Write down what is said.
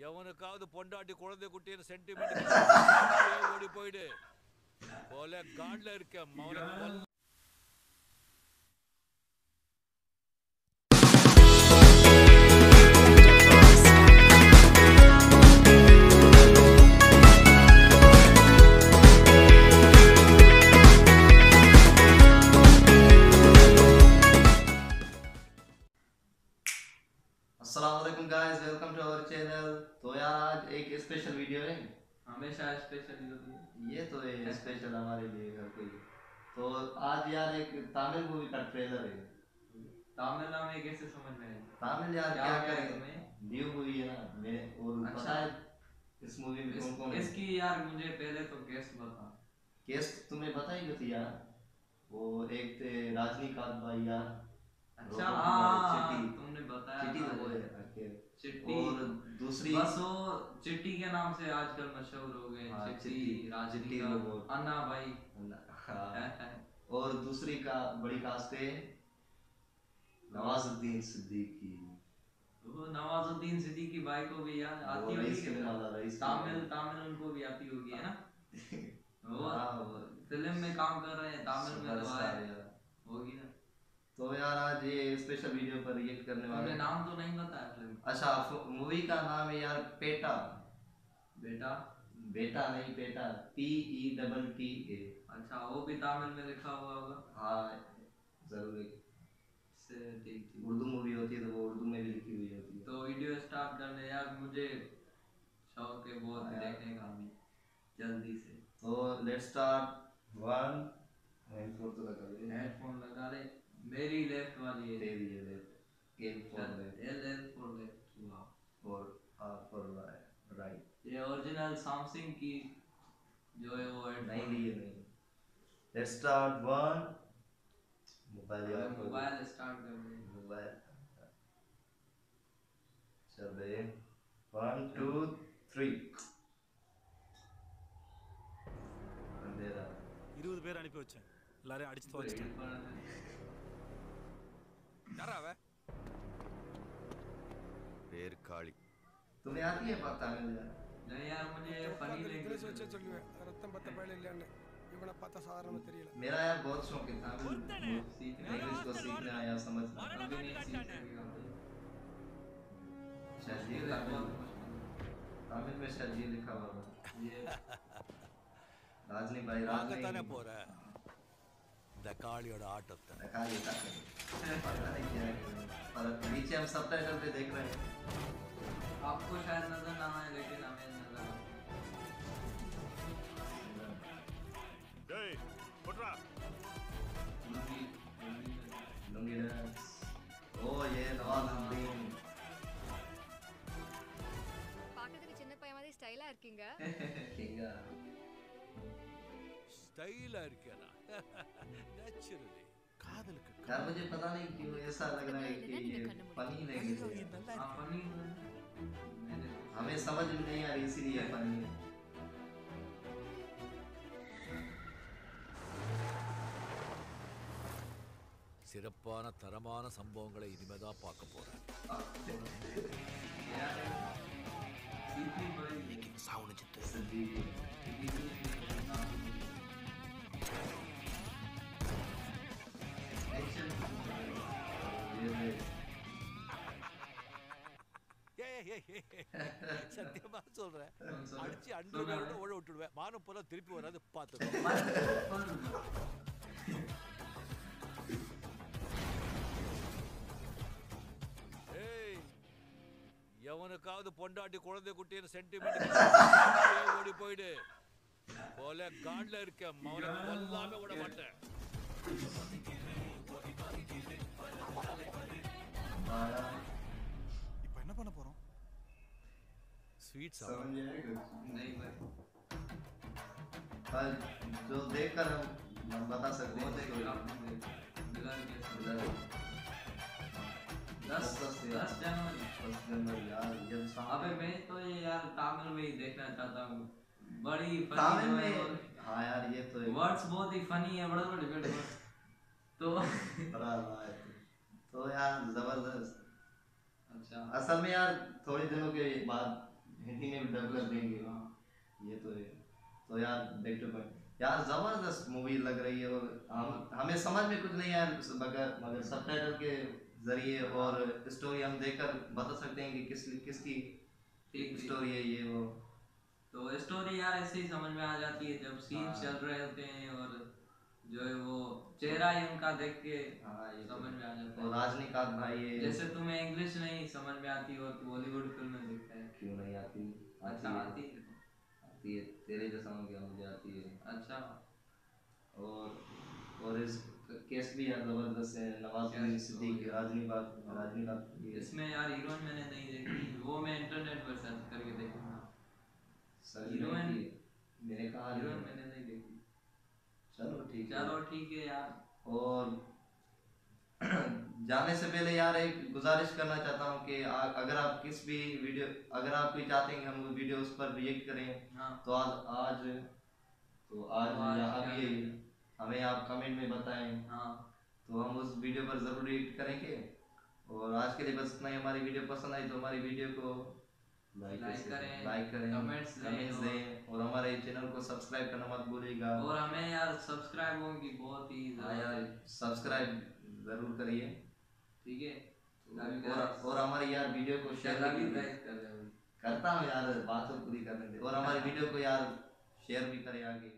எவனுக்காவது பொண்டாட்டி குழந்தை குட்டின்னு சென்டிமெண்ட் ஓடி போயிடு. போல காட்ல இருக்க மௌன चैनल तो यार आज एक स्पेशल वीडियो है। हमेशा स्पेशल ही ये तो है स्पेशल हमारे लिए हर कोई तो आज यार एक तमिल मूवी का ट्रेलर है। तमिल नाम है कैसे समझ में तमिल यार क्या क्या करें? तुम्हें? न्यू मूवी है ना मैं और अच्छा। इस मूवी में कौन कौन इसकी यार मुझे पहले तो गेस्ट बता। केस तुम्हें पता ही थी यार। वो एक थे रजनीकांत भाई यार। अच्छा हाँ चिट्टी। तुमने बताया चिट्टी तो वो है चिट्टी और दूसरी बस वो चिट्टी के नाम से आजकल मशहूर हो गए हाँ, चिट्टी रोबोट। अन्ना भाई। हाँ। और दूसरी का बड़ी कास्ट है नवाजुद्दीन सिद्दीकी। वो नवाजुद्दीन सिद्दीकी भाई को भी यार आती होगी। तमिल फ़िल्म उनको भी आती होगी है ना? वो हाँ, फ़िल्म में काम कर रहे हैं तमिल में तो होगी ना तो यार आज ये स्पेशल वीडियो पर रिएक्ट करने वाले हैं। नाम तो नहीं बताया का। अच्छा मूवी का नाम है यार पेटा। बेटा? बेटा नहीं Petta. P E double T A अच्छा वो भी तमिल में लिखा हुआ होगा। हाँ ज़रूर से ठीक ठीक उर्दू मूवी होती है तो वो उर्दू में भी लिखी हुई होती है। तो वीडियो स्टार्ट करने यार मुझे शौक है बहुत हाँ देखने का भी जल्दी से। तो let's start one and four तो लगा दे हेडफोन लगा ले मेरी लेफ़्ट वाली है तेरी ये ले Game for left L L for left वाह और आर फॉर राइट ये ओरिजिनल सैमसंग की जो है वो नहीं हेडफोन लिए नहीं लेट्स स्टार्ट वन मोबाइल यार खोल। मोबाइल स्टार्ट कर दे मोबाइल चल दे वन टू थ्री अंधेरा இருபது பேர் அனுப்பி வச்சேன் எல்லாரையும் அடிச்சு துவைச்சிட்டேன் शेर काली। तुम्हें आती है बात आने नहीं यार मुझे फनी लैंग्वेज अच्छे चल रहे हैं। रत्न पत्ता पहले ले आने। ये बड़ा पता सारा में तेरी मेरा यार बहुत शौक है था सीखने इंग्लिश को तो सीखने आया समझ कभी नहीं सीख शायद ये तमिल में शायद ये लिखा हुआ ये राजनी भाई राजनी। ताना बोल रहा है। दिखा ये था पता नहीं क्या है पर नीचे हम सबटाइटल पे देख रहे हैं आपको शायद नजर ना आए लेकिन हमें नजर आए டேய் போட்றா लुंगी लुंगी में लुंगी डांस ओ ये नवाजुद्दीन பார்க்கறதுக்கு சின்ன பையன் மாதிரி ஸ்டைலா இருக்கீங்க किंगा ஸ்டைலா இருக்கேனா நேச்சுரலி காதலுக்கு यार मुझे पता नहीं क्यों ऐसा लग रहा है कि ये फनी लैंग्वेज है हाँ फनी मैंने हमें समझ में नहीं आ रही इसीलिए फनी है சிறப்பான தரமான சம்பவங்களை இனிமேதான் பார்க்க போறேன் சத்தியமா சொல்றேன். அடிச்சு அன்று ஓட விட்டுடுவேன். மானம் போல திருப்பி வராது பார்த்துக்கோ. எவனுக்காவது பொண்டாட்டி குழந்தை குட்டின்னு சென்டிமெண்ட் ஓடி போயிடு? போல காட்ல இருக்க மௌன எல்லாமே விட மாட்டேன். இப்ப என்ன பண்ண போறோம்? स्वीट समझ जाएगा नहीं भाई। जो देख कर हम बता सकते हैं दस दस दस जनवरी। दस जनवरी यार अबे मैं तो ये यार में ही देखना चाहता हूँ। बड़ी में हाँ यार ये तो वर्ड्स बहुत ही फनी है बड़े बड़े तो। तो-, तो यार ज़बरदस्त। अच्छा। असल में यार थोड़ी दिनों के बाद हिंदी में भी डब कर देंगे ये तो है तो यार बैक टू पॉइंट यार ज़बरदस्त मूवी लग रही है और हम हमें समझ में कुछ नहीं आया मगर मगर सबटाइटल के ज़रिए और स्टोरी हम देखकर बता सकते हैं कि किस किसकी ठीक ठीक। स्टोरी है ये वो तो स्टोरी यार ऐसे ही समझ में आ जाती है जब सीन हाँ। चल रहे होते हैं और जो है वो चेहरा ही उनका देख के हाँ तो समझ में आ जाता है। रजनीकांत भाई ये जैसे तुम्हें इंग्लिश नहीं समझ में आती हो तो बॉलीवुड फ़िल्में देखता है। क्यों नहीं आती? अच्छा आती है। है आती है। तेरे जैसा हो गया मुझे आती है। अच्छा। और और इस केस भी यार ज़बरदस्त है नवाजुद्दीन केस तो सिद्दीकी। रजनीकांत रजनीकांत इसमें यार हीरोइन मैंने नहीं देखी। वो मैं इंटरनेट पर सर्च करके देखूँगा। सर हीरोइन- मैंने कहा हीरोइन मैंने नहीं देखी। ठीक है। चलो ठीक है यार। और जाने से पहले यार एक गुजारिश करना चाहता हूँ कि आ, अगर आप किस भी वीडियो अगर आप भी चाहते हैं कि हम वीडियो उस पर रिएक्ट करें हाँ। तो आज आज तो आज तो आज या क्या अभी हमें आप कमेंट में बताएँ। हाँ। तो हम उस वीडियो पर ज़रूर रिएक्ट करेंगे। और आज के लिए बस इतना ही। हमारी वीडियो पसंद आई तो हमारी वीडियो को लाइक करें, लाइक करें comments कमेंट्स दें। और हमारे चैनल को सब्सक्राइब करना मत भूलिएगा। और हमें यार सब्सक्राइब होगी बहुत ही हाँ यार सब्सक्राइब ज़रूर करिए। ठीक है? और हमारी यार वीडियो को शेयर कर करता हूँ यार बात तो पूरी करने दे और हमारी वीडियो को यार शेयर भी करें आगे।